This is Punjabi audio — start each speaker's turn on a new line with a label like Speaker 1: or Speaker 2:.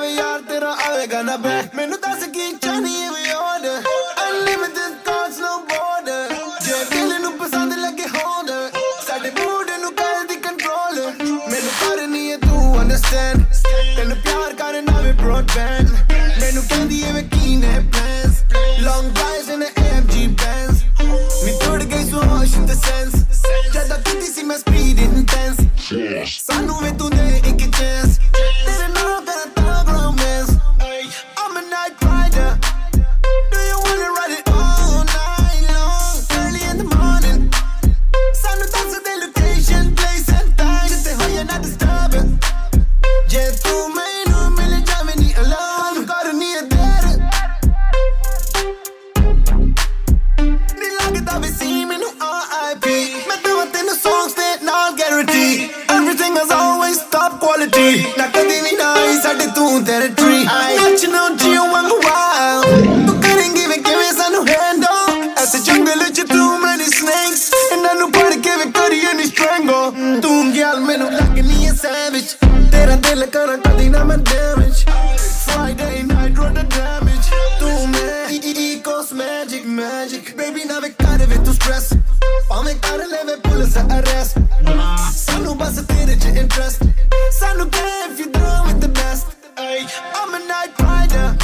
Speaker 1: ਨਹੀਂ ਯਾਰ ਤੇਰਾ ਆਵੇਗਾ ਨਾ ਬੈਕ। ਮੈਨੂੰ ਦੱਸ ਕੀ ਚਾਹਨੀ ਵੀ order unlimited calls no border ਜੇ ਦਿਲ ਨੂੰ ਪਸੰਦ ਲੱਗੇ ਹੋਣ, ਸਾਡੇ ਮੂਡ ਨੂੰ ਕਰ ਦੀ ਕੰਟਰੋਲ ਮੈਨੂੰ ਕਰਨੀ ਏ ਤੂੰ ਅੰਡਰਸਟੈਂਡ ਤੈਨੂੰ ਪਿਆਰ ਕਰਨਾ ਵੀ ਬ੍ਰੌਡਬੈਂਡ ਮੈਨੂੰ ਕਹਿੰਦੀ ਏ ਵੇ ਕੀ ਨੇ ਨਾ ਕਦੀ ਵੀ ਨਾ ਆਈ ਸਾਡੇ ਤੂੰ territory ਨੱਚਣਾ ਜੀਓ ਵਾਂਗ wild ਤੂੰ ਕਰੇਂਗੀ ਵੇ ਕਿਵੇਂ ਸਾਨੂੰ handle ਐਸੇ ਜੰਗਲ ਚ ਤੂੰ ਮੈਨੀ snakes ਇਹਨਾਂ ਨੂੰ ਫੜ ਕੇ ਵੇ ਕਰੀਏ ਨੀ strangle ਤੂੰ ਗਿਆਲ ਮੈਨੂੰ ਲੱਗਨੀ ਹੈ savage ਤੇਰਾ ਦਿਲ ਕਰਾਂ ਕਦੀ ਨਾ ਮੈਂ Friday night road the damage ਤੂੰ ਮੈਂ Ecos magic magic baby ਨਾ ਵੇ ਕਰ ਵੇ ਤੂੰ stress ਭਾਵੇਂ ਕਰ ਲੈ ਵੇ ਪੁਲਿਸ arrest midnight grinder.